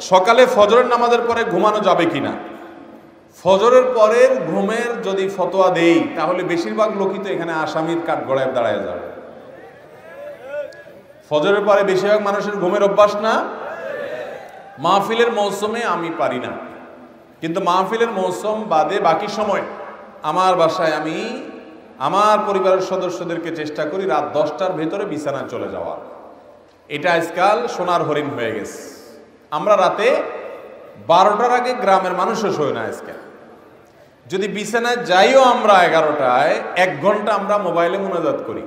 সকালে ফজরের নামাজের পরে ঘুমানো যাবে কিনা? ফজরের পরের ঘুমের যদি ফতোয়া দেই, তাহলে বেশিরভাগ লোকই তো এখানে আসামির কাঠ গড়ায় দাঁড়ায় যাবে। ফজরের পরে বেশিরভাগ মানুষের ঘুমের অভ্যাস না? মাহফিলের মৌসুমে আমি পারি না। কিন্তু মাহফিলের মৌসুম বাদে বাকি সময় আমার বাসায় আমি আমার পরিবারের সদস্যদেরকে চেষ্টা করি রাত দশটার ভেতরে বিছানায় চলে যাওয়া এটা আজকাল সোনার হরিণ হয়ে গেছে। আমরা রাতে বারোটার আগে গ্রামের মানুষও শোয় না আজকে। যদি বিছানায় যাইও আমরা এগারোটায়, এক ঘণ্টা আমরা মোবাইলে মোনাজাত করি।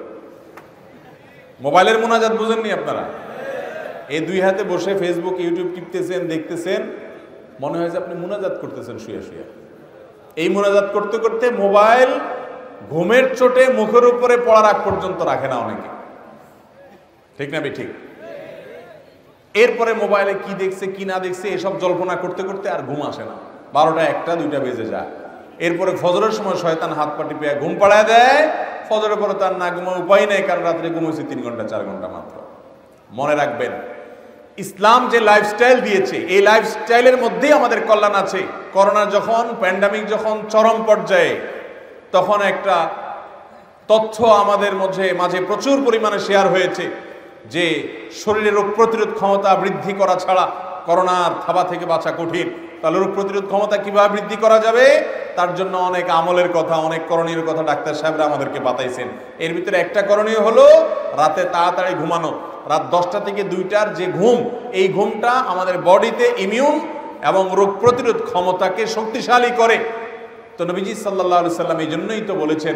মোবাইলের মোনাজাত বুঝেননি আপনারা? এই দুই হাতে বসে ফেসবুক ইউটিউব টিপতেছেন, দেখতেছেন, মনে হয় যে আপনি মোনাজাত করতেছেন শুয়ে শুয়ে। এই মোনাজাত করতে করতে মোবাইল ঘুমের চোটে মুখের উপরে পড়ার আগ পর্যন্ত রাখে না অনেকে। ঠিক না ঠিক। এরপরে মোবাইলে কি দেখছে, কি না দেখছে, এসব জল্পনা করতে করতে আর ঘুম আসে না। বারোটা একটা, দুইটা বেজে যায়। এরপরে ফজরের সময় শয়তান হাত পাটি পেয়ে ঘুম পাড়ায় দেয়। ফজরের পরে তার না ঘুমার উপায় নেই, কারণ রাত্রে ঘুমোচ্ছে তিন ঘণ্টা, চার ঘণ্টা মাত্র। মনে রাখবেন, ইসলাম যে লাইফস্টাইল দিয়েছে, এই লাইফস্টাইলের মধ্যেই আমাদের কল্যাণ আছে। করোনা যখন প্যান্ডামিক যখন চরম পর্যায়ে, তখন একটা তথ্য আমাদের মধ্যে, মাঝে প্রচুর পরিমাণে শেয়ার হয়েছে। যে শরীরে রোগ প্রতিরোধ ক্ষমতা বৃদ্ধি করা ছাড়া করোনার থাবা থেকে বাঁচা কঠিন, তাহলে রোগ প্রতিরোধ ক্ষমতা কীভাবে বৃদ্ধি করা যাবে? তার জন্য অনেক আমলের কথা, অনেক করণীয় কথা ডাক্তার সাহেবরা আমাদেরকে বাতাইছেন। এর ভিতরে একটা করণীয় হলো রাতে তাড়াতাড়ি ঘুমানো। রাত দশটা থেকে দুইটার যে ঘুম, এই ঘুমটা আমাদের বডিতে ইমিউন এবং রোগ প্রতিরোধ ক্ষমতাকে শক্তিশালী করে। তো নবীজি সাল্লাহ সাল্লাম এই জন্যই তো বলেছেন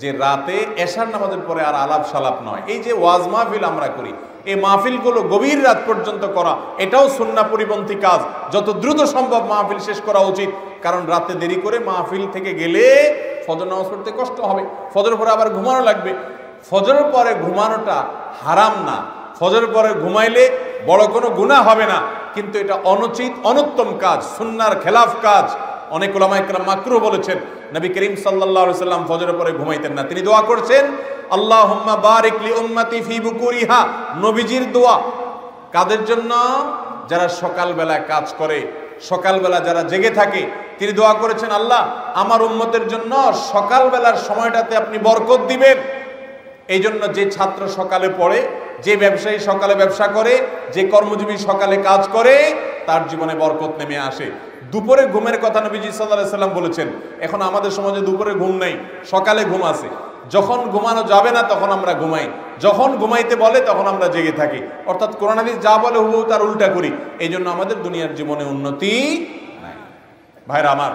যে রাতে এশার নামাজের পরে আর আলাপ সালাপ নয়। এই যে ওয়াজ মাহফিল আমরা করি, এই মাহফিলগুলো গভীর রাত পর্যন্ত করা, এটাও সুন্না পরিপন্থী কাজ। যত দ্রুত সম্ভব মাহফিল শেষ করা উচিত, কারণ রাতে দেরি করে মাহফিল থেকে গেলে ফজর নামাজ পড়তে কষ্ট হবে। ফজর পরে আবার ঘুমানো লাগবে। ফজরের পরে ঘুমানোটা হারাম না। ফজরের পরে ঘুমাইলে বড় কোনো গুণা হবে না। কিন্তু এটা অনুচিত, অনুত্তম কাজ সুন্নার খেলাফ কাজ। অনেক ওলামাইকরাম মাকরু বলেছেন, নবী করিম আলাইহি সাল্লাম ফজরের পরে ঘুমাইতেন না। তিনি দোয়া করছেন, আল্লাহুম্মা বারিক লি উম্মতি ফি বুকুরিহা। নবীজির দোয়া। কাদের জন্য? যারা সকালবেলা কাজ করে, সকালবেলা যারা জেগে থাকে, তিনি দোয়া করেছেন, আল্লাহ, আমার উম্মতের জন্য সকালবেলার সময়টাতে আপনি বরকত দিবেন। এই জন্য যে ছাত্র সকালে পড়ে, যে ব্যবসায়ী সকালে ব্যবসা করে, যে কর্মজীবী সকালে কাজ করে তার জীবনে বরকত নেমে আসে। দুপুরে ঘুমের কথা নবীজি সাল্লাহ সাল্লাম বলেছেন, এখন আমাদের সমাজে দুপুরে ঘুম নেই, সকালে ঘুম আছে। যখন ঘুমানো যাবে না তখন আমরা ঘুমাই। যখন ঘুমাইতে বলে তখন আমরা জেগে থাকি। অর্থাৎ কোরআন হাদিস যা বলে হুবহু তার উল্টা করি। এই জন্য আমাদের দুনিয়ার জীবনে উন্নতি নাই। ভাইরা আমার,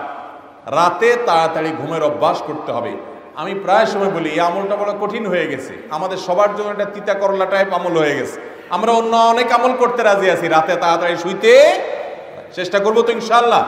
রাতে তাড়াতাড়ি ঘুমের অভ্যাস করতে হবে। আমি প্রায় সময় বলি, এই আমলটা বড় কঠিন হয়ে গেছে। আমাদের সবার জন্য একটা তিতা করলা টাইপ আমল হয়ে গেছে। আমরা অন্য অনেক আমল করতে রাজি আছি রাতে তাড়াতাড়ি শুইতে। চেষ্টা করব তো ইনশাল্লাহ